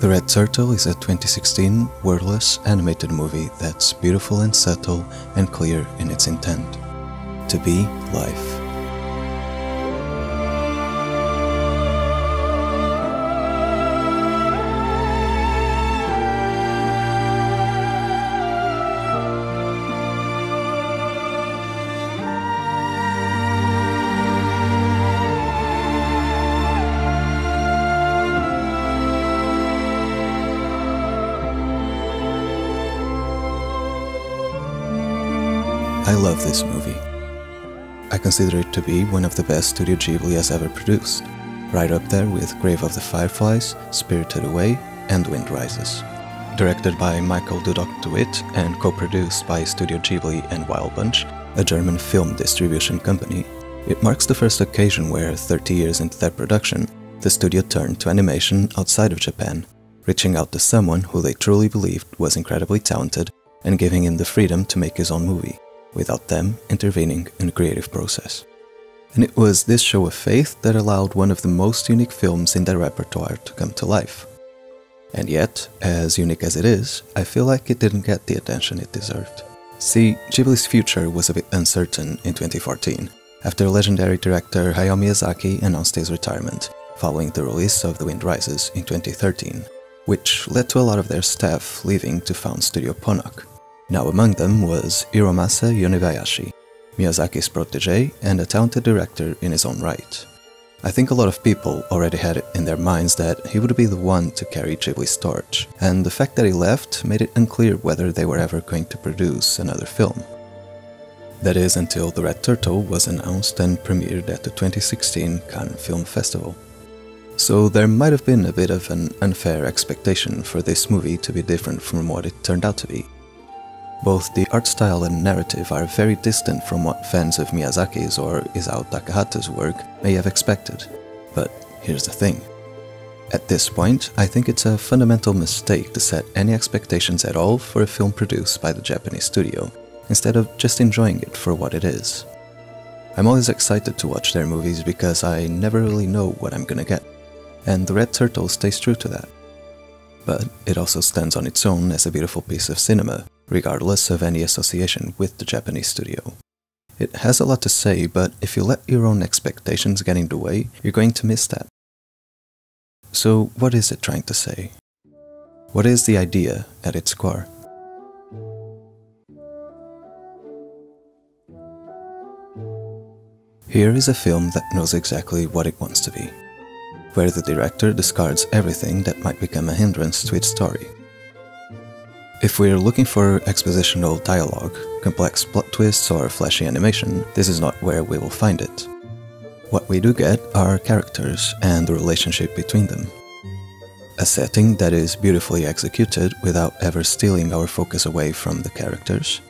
The Red Turtle is a 2016 wordless animated movie that's beautiful and subtle and clear in its intent. To be life. I love this movie. I consider it to be one of the best Studio Ghibli has ever produced, right up there with Grave of the Fireflies, Spirited Away, and Wind Rises. Directed by Michael Dudok de Wit and co-produced by Studio Ghibli and Wild Bunch, a German film distribution company, it marks the first occasion where, 30 years into their production, the studio turned to animation outside of Japan, reaching out to someone who they truly believed was incredibly talented and giving him the freedom to make his own movie without them intervening in the creative process. And it was this show of faith that allowed one of the most unique films in their repertoire to come to life. And yet, as unique as it is, I feel like it didn't get the attention it deserved. See, Ghibli's future was a bit uncertain in 2014, after legendary director Hayao Miyazaki announced his retirement, following the release of The Wind Rises in 2013, which led to a lot of their staff leaving to found Studio Ponoc, now among them was Hiromasa Yonebayashi, Miyazaki's protege and a talented director in his own right. I think a lot of people already had it in their minds that he would be the one to carry Ghibli's torch, and the fact that he left made it unclear whether they were ever going to produce another film. That is until The Red Turtle was announced and premiered at the 2016 Cannes Film Festival. So there might have been a bit of an unfair expectation for this movie to be different from what it turned out to be. Both the art style and narrative are very distant from what fans of Miyazaki's or Isao Takahata's work may have expected. But here's the thing. At this point, I think it's a fundamental mistake to set any expectations at all for a film produced by the Japanese studio, instead of just enjoying it for what it is. I'm always excited to watch their movies because I never really know what I'm gonna get, and The Red Turtle stays true to that. But it also stands on its own as a beautiful piece of cinema, regardless of any association with the Japanese studio. It has a lot to say, but if you let your own expectations get in the way, you're going to miss that. So, what is it trying to say? What is the idea at its core? Here is a film that knows exactly what it wants to be, where the director discards everything that might become a hindrance to its story. If we're looking for expositional dialogue, complex plot twists, or flashy animation, this is not where we will find it. What we do get are characters and the relationship between them. A setting that is beautifully executed without ever stealing our focus away from the characters.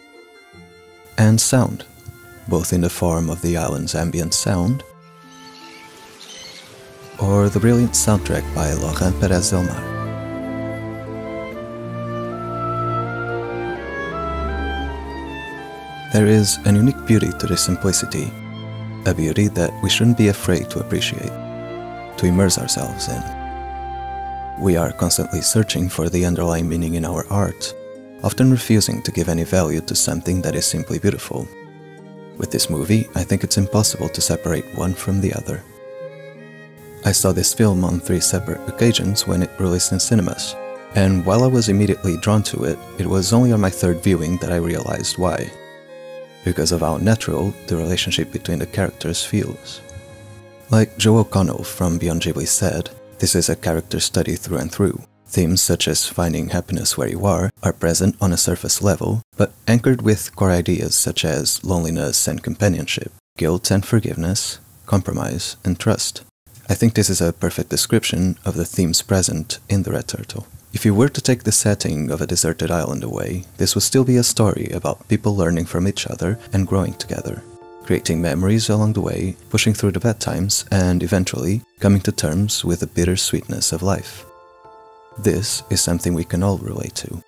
And sound, both in the form of the island's ambient sound or the brilliant soundtrack by Laurent Perez There is an unique beauty to this simplicity, a beauty that we shouldn't be afraid to appreciate, to immerse ourselves in. We are constantly searching for the underlying meaning in our art, often refusing to give any value to something that is simply beautiful. With this movie, I think it's impossible to separate one from the other. I saw this film on three separate occasions when it released in cinemas, and while I was immediately drawn to it, it was only on my third viewing that I realized why because of how natural the relationship between the characters feels. Like Joe O'Connell from Beyond Ghibli said, this is a character study through and through. Themes such as finding happiness where you are are present on a surface level, but anchored with core ideas such as loneliness and companionship, guilt and forgiveness, compromise and trust. I think this is a perfect description of the themes present in The Red Turtle. If you were to take the setting of a deserted island away, this would still be a story about people learning from each other and growing together, creating memories along the way, pushing through the bad times, and eventually coming to terms with the bitter sweetness of life. This is something we can all relate to.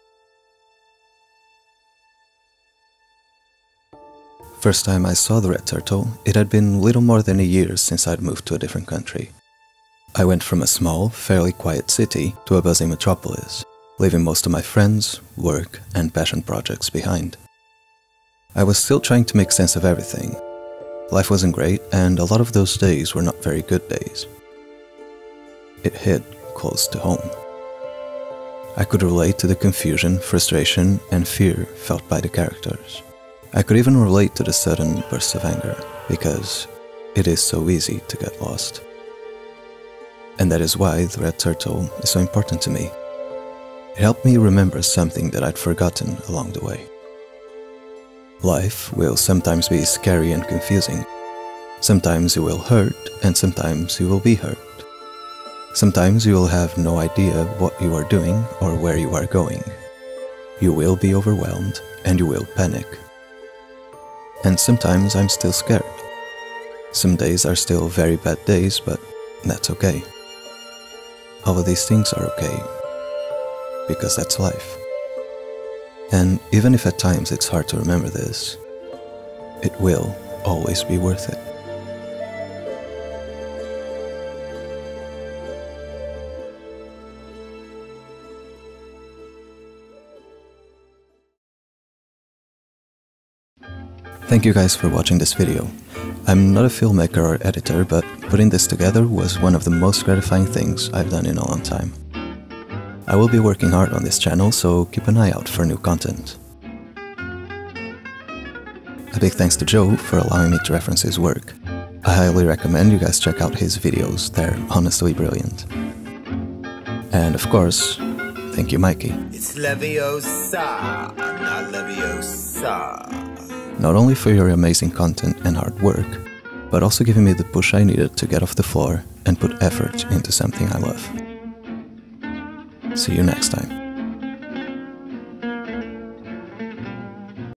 First time I saw the red turtle, it had been little more than a year since I'd moved to a different country. I went from a small, fairly quiet city to a buzzing metropolis, leaving most of my friends, work, and passion projects behind. I was still trying to make sense of everything. Life wasn't great, and a lot of those days were not very good days. It hit close to home. I could relate to the confusion, frustration, and fear felt by the characters. I could even relate to the sudden bursts of anger, because it is so easy to get lost. And that is why the Red Turtle is so important to me. It helped me remember something that I'd forgotten along the way. Life will sometimes be scary and confusing. Sometimes you will hurt, and sometimes you will be hurt. Sometimes you will have no idea what you are doing or where you are going. You will be overwhelmed and you will panic. And sometimes I'm still scared. Some days are still very bad days, but that's okay. All of these things are okay, because that's life. And even if at times it's hard to remember this, it will always be worth it. Thank you guys for watching this video. I'm not a filmmaker or editor, but putting this together was one of the most gratifying things I've done in a long time. I will be working hard on this channel, so keep an eye out for new content. A big thanks to Joe for allowing me to reference his work. I highly recommend you guys check out his videos, they're honestly brilliant. And of course, thank you Mikey. It's Leviosa, not Leviosa not only for your amazing content and hard work, but also giving me the push I needed to get off the floor and put effort into something I love. See you next time.